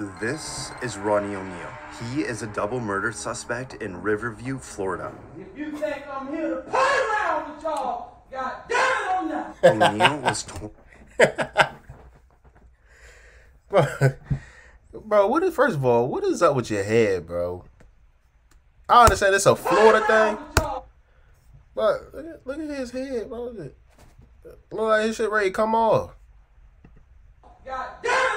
This is Ronnie O'Neal. He is a double murder suspect in Riverview, Florida. If you think I'm here to play around with y'all, god damn it, I'm not. O'Neal was tw- bro, bro, what is first of all, what is up with your head, bro? I understand it's a Florida thing, but look at, look at his head, bro. Look, at- look like his shit ready to come off. God damn it, I'm not.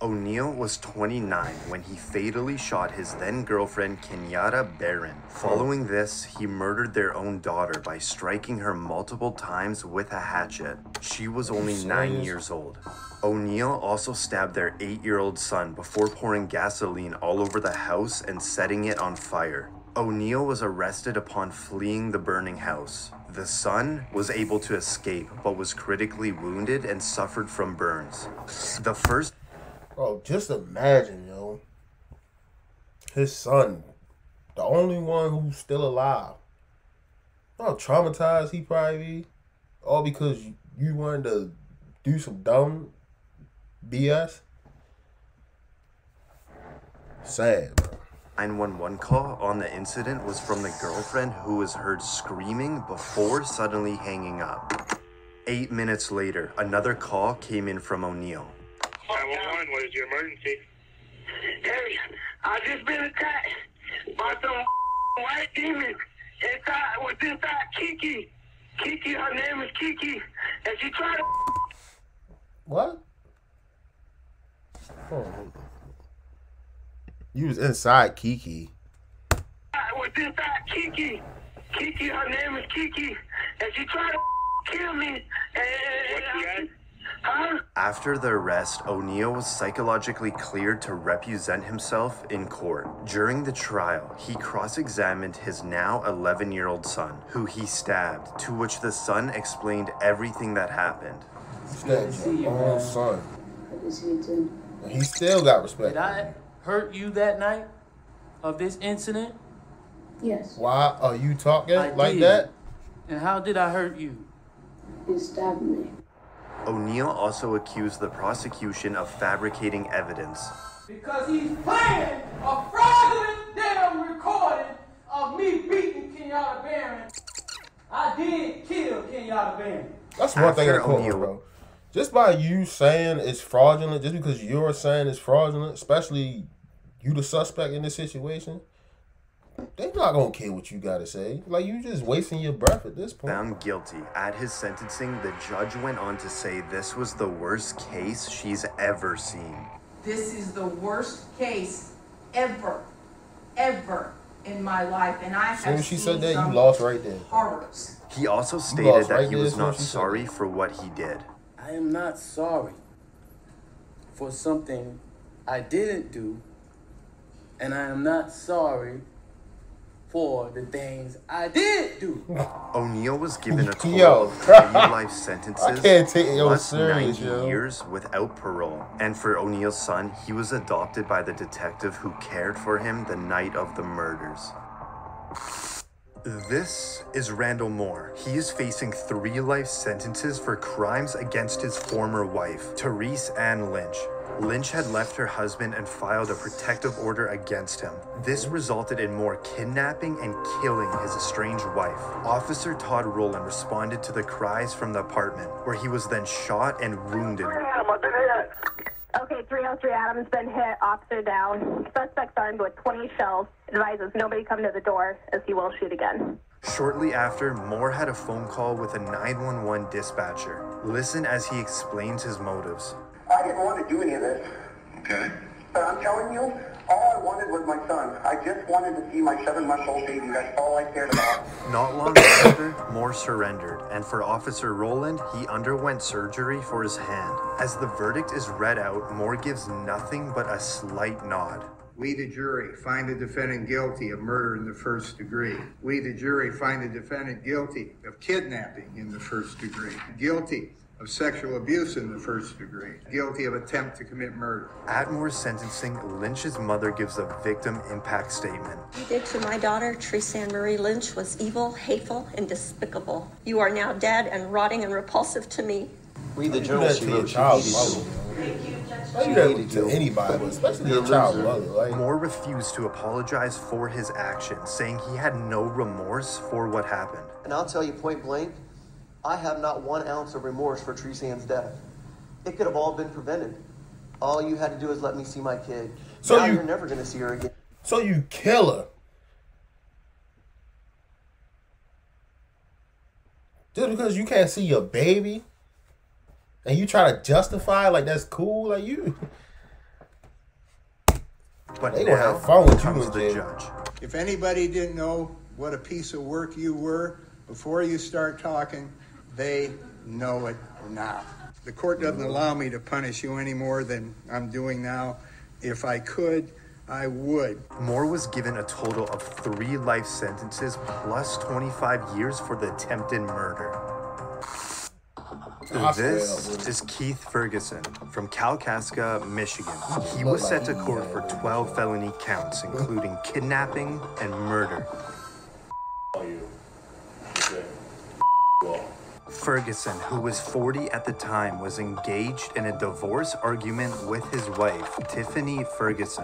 O'Neal was 29 when he fatally shot his then girlfriend Kenyatta Barron. Following this, he murdered their own daughter by striking her multiple times with a hatchet. She was only nine years old. O'Neal also stabbed their eight year old son before pouring gasoline all over the house and setting it on fire. O'Neal was arrested upon fleeing the burning house. The son was able to escape but was critically wounded and suffered from burns. The first Bro, just imagine, yo. His son, the only one who's still alive. How traumatized he probably be? All because you- you wanted to do some dumb BS? Sad, bro. 911 call on the incident was from the girlfriend who was heard screaming before suddenly hanging up. Eight minutes later, another call came in from O'Neal. 911, what is your emergency? Hey, I just been attacked by some white demons inside was inside Kiki. Kiki, her name is Kiki, and she tried to What? Oh. You was inside Kiki. was inside Kiki. Kiki, her name is Kiki, and she tried to kill me. And, What's and the I- ad? Huh? After the arrest, O'Neal was psychologically cleared to represent himself in court. During the trial, he cross examined his now 11 year old son, who he stabbed, to which the son explained everything that happened. That's your own son. Good to see you too. And he still got respect. Did I hurt you that night of this incident? Yes, Why are you talking I like did. that? And how did I hurt you? you stabbed me. O'Neal also accused the prosecution of fabricating evidence. Because he's playing a fraudulent damn recording of me beating Kenyatta Barron. I did kill Kenyatta Barron. That's one thing in the After courtroom, O'Neal- bro. Just by you saying it's fraudulent, just because you're saying it's fraudulent, especially you the suspect in this situation, they not gonna care what you gotta say. Like you just wasting your breath at this point. Found guilty. At his sentencing, the judge went on to say this was the worst case she's ever seen. This is the worst case ever, ever in my life, and I have As soon as she seen said that, you lost right there. horrors. He also stated that right he was not as she said sorry for what he did. I am not sorry for something I didn't do, and I am not sorry for the things I did do. O'Neal was given a total Yo. of three life sentences, I can't take it, plus serious, 90 yo. years without parole. And for O'Neal's son, he was adopted by the detective who cared for him the night of the murders. This is Randall Moore. He is facing three life sentences for crimes against his former wife, Therese Ann Lynch. Lynch had left her husband and filed a protective order against him. This resulted in Moore kidnapping and killing his estranged wife. Officer Todd Rowland responded to the cries from the apartment, where he was then shot and wounded. Okay, 303 Adams been hit, officer down. Suspect's armed with 20 shells. Advises nobody come to the door as he will shoot again. Shortly after, Moore had a phone call with a 911 dispatcher. Listen as he explains his motives. I didn't want to do any of this. Okay. But I'm telling you, all I wanted was my son. I just wanted to see my seven-month-old baby. That's all I cared about. Not long after, Moore surrendered, and for Officer Roland, he underwent surgery for his hand. As the verdict is read out, Moore gives nothing but a slight nod. We, the jury, find the defendant guilty of murder in the first degree. We, the jury, find the defendant guilty of kidnapping in the first degree, guilty of sexual abuse in the first degree, guilty of attempt to commit murder. At Moore's sentencing, Lynch's mother gives a victim impact statement. you did to my daughter, Teresa Ann Marie Lynch, was evil, hateful, and despicable. You are now dead and rotting and repulsive to me. We, the Do journal that she to your wrote. She child's hated mother, you. yo. Thank you, Judge Why you that to anybody, but especially your child mother. Like, Moore refused to apologize for his actions, saying he had no remorse for what happened. And I'll tell you point blank, I have not one ounce of remorse for Teresa Ann's death. It could have all been prevented. All you had to do is let me see my kid. So now you- you're never gonna see her again. so you kill her. Just because you can't see your baby, and you try to justify like that's cool, like you. But They gonna now have fun with you comes in the jail. judge. If anybody didn't know what a piece of work you were before you start talking, they know it now. The court doesn't allow me to punish you any more than I'm doing now. If I could, I would. Moore was given a total of three life sentences plus 25 years for the attempted murder. This is Keith Ferguson from Kalkaska, Michigan. He was sent to court for 12 felony counts, including kidnapping and murder. Ferguson, who was 40 at the time, was engaged in a divorce argument with his wife, Tiffany Ferguson,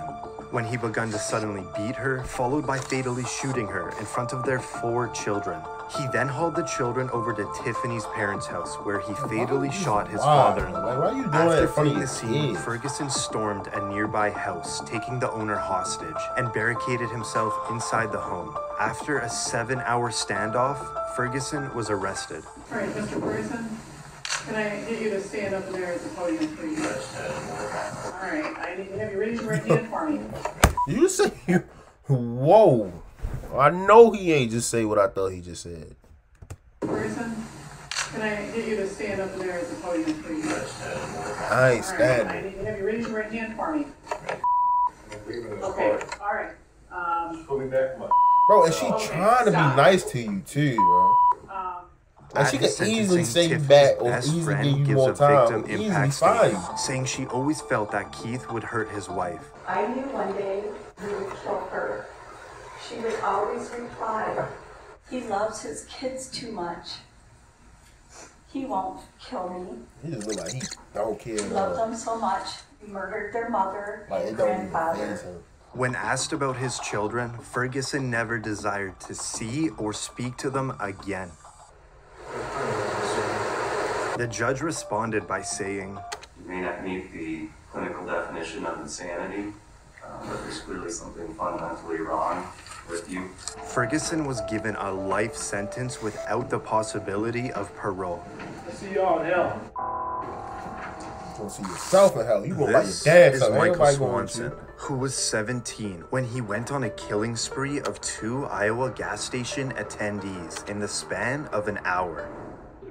when he began to suddenly beat her, followed by fatally shooting her in front of their four children. He then hauled the children over to Tiffany's parents' house, where he fatally shot his father-in-law. Like, why you doing that After in front of fleeing the scene, kids? Ferguson stormed a nearby house, taking the owner hostage, and barricaded himself inside the home. After a seven-hour standoff, Ferguson was arrested. All right, Mr. Ferguson, can I get you to stand up there at the podium, please? All right, I need to have you raise your right hand for me. You say you. Whoa. I know he ain't just say what I thought he just said. Ferguson, can I get you to stand up there at the podium, please? I ain't All right, I need to have you raise your right hand for me. Okay, all right. Um, Bro, and she Okay, trying to be nice to you too, bro. um, Like she At could easily say you Tiffany's back or best easily give you gives more a time. victim Easily impact fine. statement, saying she always felt that Keith would hurt his wife. I knew one day we would kill her. She would always reply, he loves his kids too much. He won't kill me. He just look like he don't care. He loved them so much. He murdered their mother Like and grandfather. Phase him. When asked about his children, Ferguson never desired to see or speak to them again. The judge responded by saying, You may not meet the clinical definition of insanity, um, but there's clearly something fundamentally wrong with you. Ferguson was given a life sentence without the possibility of parole. See y'all in hell. You gonna see yourself in hell. You gonna buy your This dad is something. Michael Everybody going with Swanson, who was 17 when he went on a killing spree of two Iowa gas station attendees in the span of an hour.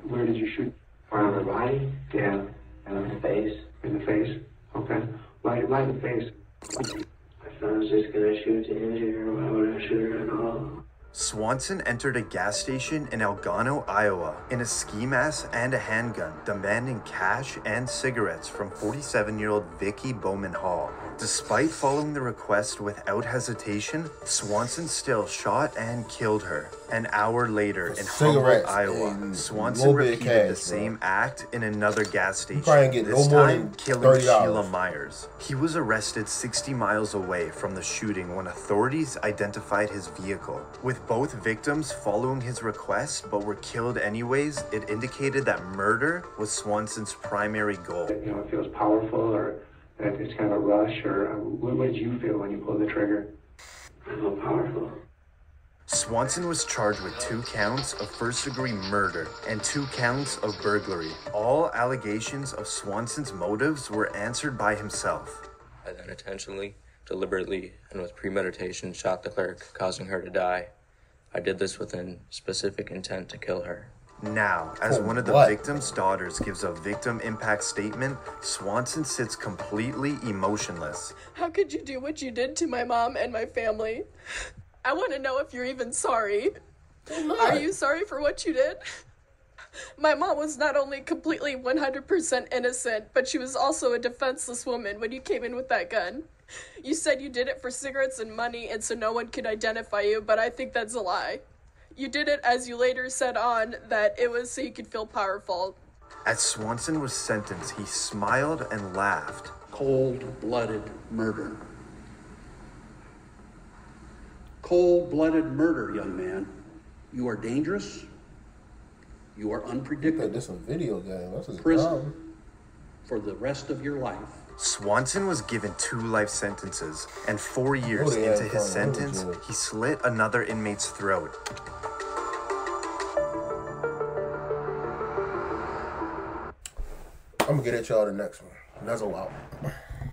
Where did you shoot? On the body? Yeah. And in the face? In the face? Okay. Why, why in the face? I thought I was just gonna shoot to injure her. Why would I shoot her at all? Swanson entered a gas station in Algona, Iowa, in a ski mask and a handgun, demanding cash and cigarettes from 47 year old Vicky Bowman Hall. Despite following the request without hesitation, Swanson still shot and killed her. An hour later in Humboldt, cigarettes Iowa, Swanson little bit of repeated the cash, bro. same act in another gas station. probably get no this more time killing Sheila Myers. He was arrested 60 miles away from the shooting when authorities identified his vehicle. With both victims following his request but were killed anyways, it indicated that murder was Swanson's primary goal. You know, it feels powerful or that it's kind of a rush or uh, what, what did you feel when you pulled the trigger? I feel powerful. Swanson was charged with two counts of first degree murder and two counts of burglary. All allegations of Swanson's motives were answered by himself. I then intentionally, deliberately, and with premeditation shot the clerk, causing her to die. I did this with a specific intent to kill her. Now, as For one of the what? victim's daughters gives a victim impact statement, Swanson sits completely emotionless. How could you do what you did to my mom and my family? I want to know if you're even sorry. Are you sorry for what you did? My mom was not only completely 100% innocent, but she was also a defenseless woman when you came in with that gun. You said you did it for cigarettes and money and so no one could identify you, but I think that's a lie. You did it as you later said on that it was so you could feel powerful. As Swanson was sentenced, he smiled and laughed. cold-blooded murder. Cold-blooded murder, young man. You are dangerous. You are unpredictable. This a video game. That's his Prison problem. For the rest of your life. Swanson was given two life sentences, and four years Oh, yeah, into his sentence, he slit another inmate's throat. I'm gonna get at y'all the next one. That's a lot.